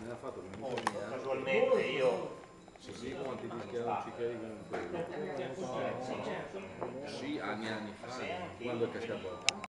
Me l'ha fatto Molto. il Casualmente io Sì, sì, quanti dischi erano cicai con quello. Eh, certo. Certo. sì, anni e anni fa, Sì, quando è io. cascato